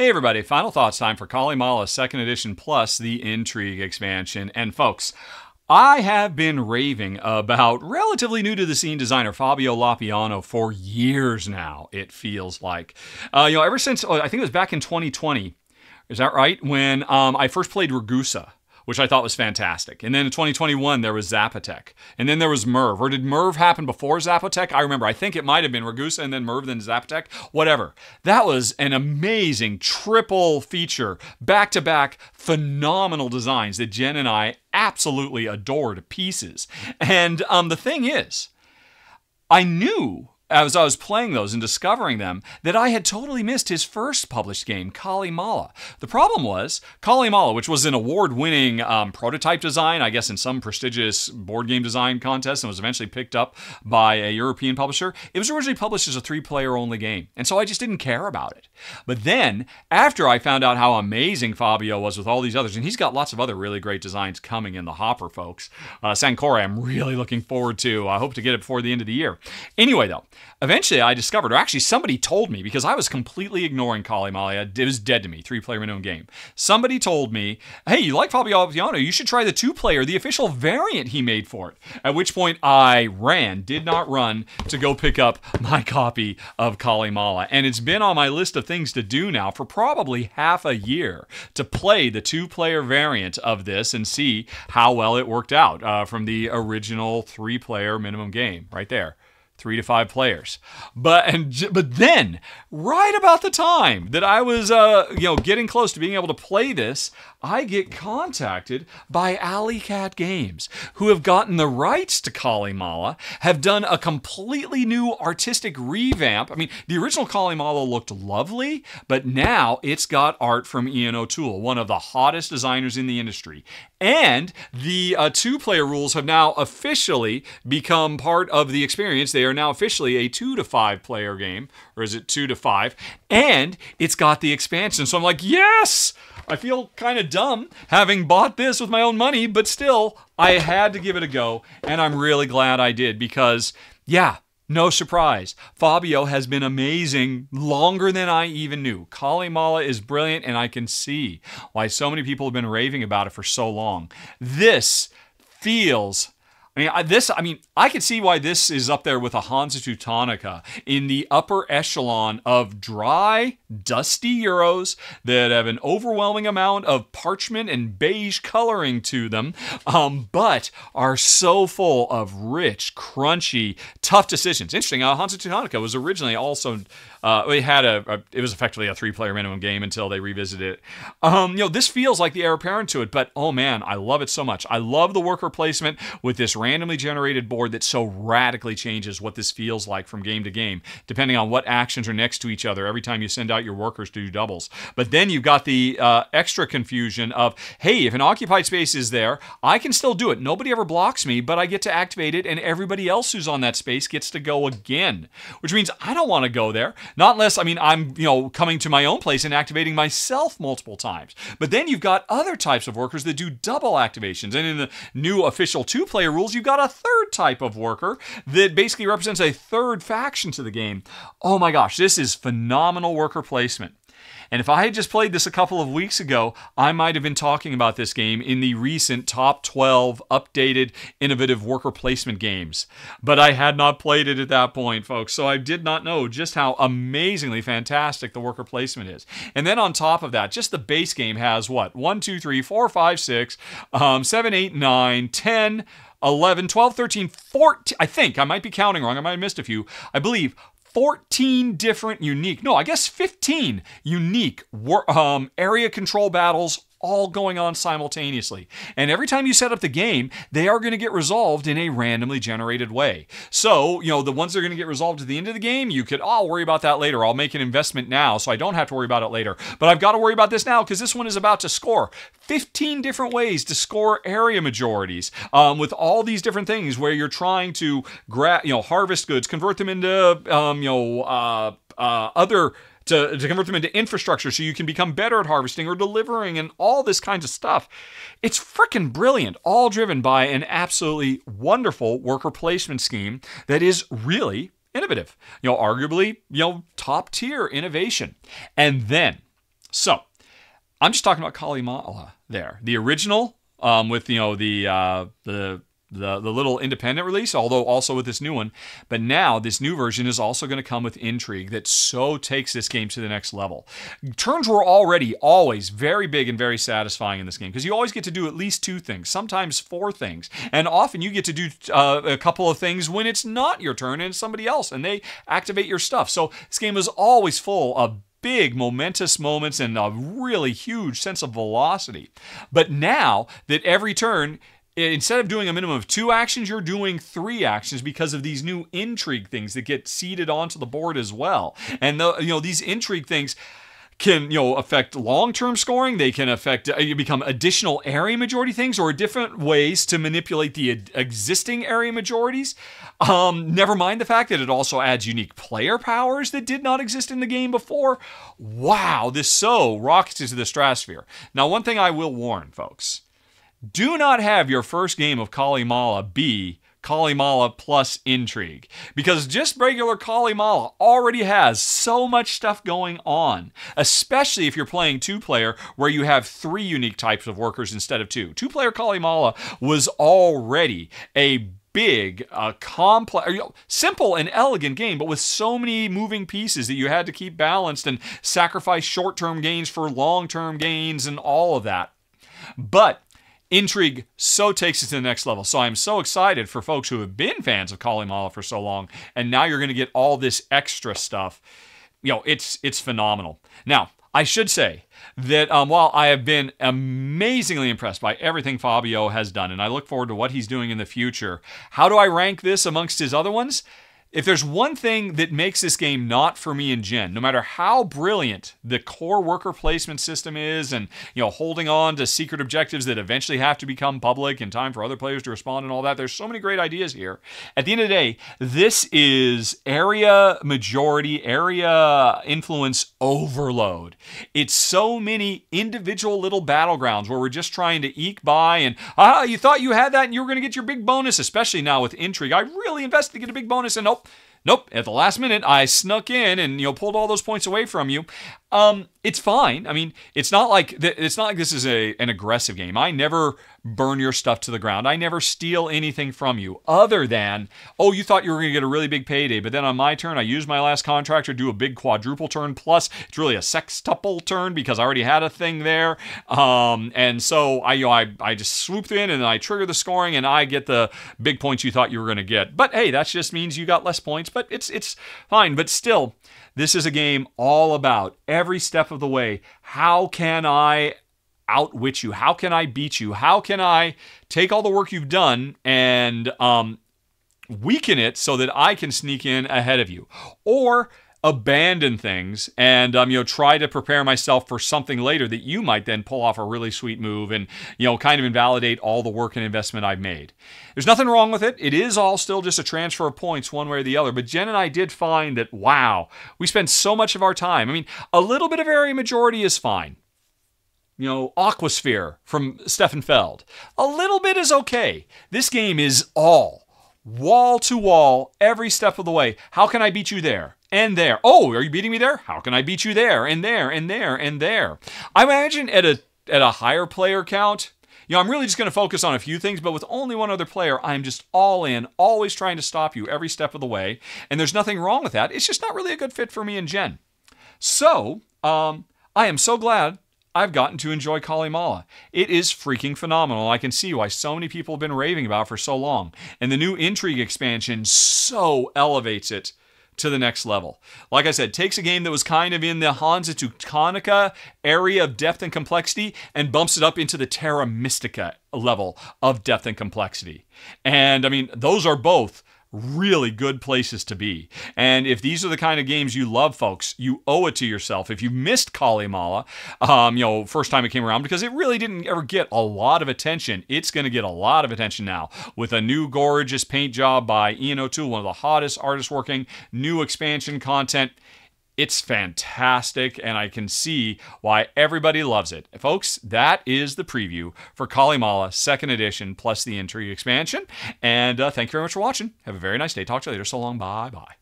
Hey everybody, final thoughts time for Calimala 2nd Edition Plus, the Intrigue expansion. And folks, I have been raving about relatively new to the scene designer Fabio Lopiano for years now, it feels like. Uh, you know, ever since, oh, I think it was back in 2020, is that right? When um, I first played Ragusa which I thought was fantastic. And then in 2021, there was Zapotec. And then there was Merv. Or did Merv happen before Zapotec? I remember. I think it might have been Ragusa and then Merv, then Zapotec. Whatever. That was an amazing triple feature, back to back, phenomenal designs that Jen and I absolutely adored pieces. And um, the thing is, I knew as I was playing those and discovering them that I had totally missed his first published game, Calimala. The problem was, Calimala, which was an award winning um, prototype design, I guess in some prestigious board game design contest, and was eventually picked up by a European publisher, it was originally published as a three player only game. And so I just didn't care about it. But then, after I found out how amazing Fabio was with all these others, and he's got lots of other really great designs coming in the hopper, folks. Uh, Sankore, I'm really looking forward to. I hope to get it before the end of the year. Anyway, though, Eventually, I discovered, or actually, somebody told me because I was completely ignoring Cali. It was dead to me, three player minimum game. Somebody told me, hey, you like Fabio Lopiano? You should try the two player, the official variant he made for it. At which point, I ran, did not run, to go pick up my copy of Calimala. And it's been on my list of things to do now for probably half a year to play the two player variant of this and see how well it worked out uh, from the original three player minimum game right there three to five players. But and but then, right about the time that I was uh, you know getting close to being able to play this, I get contacted by Alley Cat Games, who have gotten the rights to Calimala, have done a completely new artistic revamp. I mean, the original Calimala looked lovely, but now it's got art from Ian O'Toole, one of the hottest designers in the industry. And the uh, two player rules have now officially become part of the experience. They are now officially a two to five player game, or is it two to five? And it's got the expansion. So I'm like, yes! I feel kind of dumb having bought this with my own money, but still, I had to give it a go. And I'm really glad I did because, yeah, no surprise. Fabio has been amazing longer than I even knew. Calimala is brilliant, and I can see why so many people have been raving about it for so long. This feels I mean, this, I mean, I can see why this is up there with a Hansa Teutonica in the upper echelon of dry, dusty Euros that have an overwhelming amount of parchment and beige coloring to them, um, but are so full of rich, crunchy, tough decisions. Interesting, uh, Hansa Teutonica was originally also uh, it had a, a, it was effectively a three player minimum game until they revisited it. Um, you know, this feels like the heir apparent to it, but oh man, I love it so much. I love the worker placement with this randomly generated board that so radically changes what this feels like from game to game, depending on what actions are next to each other every time you send out your workers to do doubles. But then you've got the uh, extra confusion of, hey, if an occupied space is there, I can still do it. Nobody ever blocks me, but I get to activate it, and everybody else who's on that space gets to go again, which means I don't want to go there. Not unless, I mean, I'm, you know, coming to my own place and activating myself multiple times. But then you've got other types of workers that do double activations. And in the new official two player rules, you've got a third type of worker that basically represents a third faction to the game. Oh my gosh, this is phenomenal worker placement. And if I had just played this a couple of weeks ago, I might have been talking about this game in the recent top 12 updated innovative worker placement games. But I had not played it at that point, folks, so I did not know just how amazingly fantastic the worker placement is. And then on top of that, just the base game has what? 1, 2, 3, 4, 5, 6, um, 7, 8, 9, 10. 11, 12, 13, 14. I think I might be counting wrong. I might have missed a few. I believe 14 different unique, no, I guess 15 unique um, area control battles all going on simultaneously. And every time you set up the game, they are going to get resolved in a randomly generated way. So, you know, the ones that are going to get resolved at the end of the game, you could, oh, I'll worry about that later. I'll make an investment now so I don't have to worry about it later. But I've got to worry about this now because this one is about to score 15 different ways to score area majorities um, with all these different things where you're trying to grab, you know, harvest goods, convert them into, um, you know, uh, uh, other to, to convert them into infrastructure so you can become better at harvesting or delivering and all this kinds of stuff. It's freaking brilliant, all driven by an absolutely wonderful worker placement scheme that is really innovative. You know, arguably, you know, top tier innovation. And then So, I'm just talking about Calimala there. The original um, with you know the uh, the the, the little independent release, although also with this new one. But now this new version is also going to come with intrigue that so takes this game to the next level. Turns were already always very big and very satisfying in this game because you always get to do at least two things, sometimes four things, and often you get to do uh, a couple of things when it's not your turn and somebody else, and they activate your stuff. So this game is always full of big momentous moments and a really huge sense of velocity. But now that every turn instead of doing a minimum of two actions, you're doing three actions because of these new intrigue things that get seeded onto the board as well. And the, you know these intrigue things can you know affect long-term scoring. They can affect uh, you become additional area majority things or different ways to manipulate the existing area majorities. Um, never mind the fact that it also adds unique player powers that did not exist in the game before. Wow this so rockets into the stratosphere. Now one thing i will warn folks do not have your first game of Calimala be Calimala plus intrigue. Because just regular Calimala already has so much stuff going on, especially if you're playing two player where you have three unique types of workers instead of two. Two player Calimala was already a big, uh, complex, simple and elegant game, but with so many moving pieces that you had to keep balanced and sacrifice short term gains for long term gains and all of that. But intrigue so takes it to the next level. So I'm so excited for folks who have been fans of Calimala for so long, and now you're going to get all this extra stuff. You know, it's it's phenomenal. Now, I should say that um, while I have been amazingly impressed by everything Fabio has done, and I look forward to what he's doing in the future, how do I rank this amongst his other ones? If there's one thing that makes this game not for me and Jen, no matter how brilliant the core worker placement system is and you know holding on to secret objectives that eventually have to become public in time for other players to respond and all that, there's so many great ideas here. At the end of the day, this is area majority, area influence overload. It's so many individual little battlegrounds where we're just trying to eke by and ah, you thought you had that and you were going to get your big bonus, especially now with intrigue. I really invested to get a big bonus and nope nope. At the last minute, I snuck in and you know pulled all those points away from you. Um, it's fine. I mean, it's not like th- it's not like this is a an aggressive game. I never burn your stuff to the ground. I never steal anything from you other than, oh, you thought you were going to get a really big payday, but then on my turn, I use my last contractor, do a big quadruple turn. Plus, it's really a sextuple turn because I already had a thing there. Um, and so I, you know, I, I just swooped in and I trigger the scoring and I get the big points you thought you were going to get. But hey, that just means you got less points, but it's, it's fine. But still, this is a game all about every step of the way. How can I outwit you? How can I beat you? How can I take all the work you've done and um, weaken it so that I can sneak in ahead of you? Or abandon things and um, you know try to prepare myself for something later that you might then pull off a really sweet move and you know kind of invalidate all the work and investment I've made. There's nothing wrong with it. It is all still just a transfer of points one way or the other. But Jen and I did find that wow, we spend so much of our time. I mean, a little bit of area majority is fine. You know, Aquasphere from Stefan Feld. A little bit is okay. This game is all wall to wall every step of the way. How can I beat you there? And there. Oh, are you beating me there? How can I beat you there and there and there and there? I imagine at a at a higher player count, you know, I'm really just going to focus on a few things, but with only one other player, I'm just all in, always trying to stop you every step of the way. And there's nothing wrong with that. It's just not really a good fit for me and Jen. So, um, I am so glad I've gotten to enjoy Calimala. It is freaking phenomenal. I can see why so many people have been raving about for so long. And the new Intrigue expansion so elevates it to the next level. Like I said, takes a game that was kind of in the Hansa Teutonica area of depth and complexity and bumps it up into the Terra Mystica level of depth and complexity. And I mean, those are both really good places to be. And if these are the kind of games you love, folks, you owe it to yourself. If you missed Calimala, um, you know, first time it came around, because it really didn't ever get a lot of attention, it's going to get a lot of attention now with a new gorgeous paint job by Ian O'Toole, one of the hottest artists working, new expansion content. It's fantastic, and I can see why everybody loves it. Folks, that is the preview for Calimala Second Edition plus the Intrigue expansion. And uh, thank you very much for watching. Have a very nice day. Talk to you later. So long. Bye bye.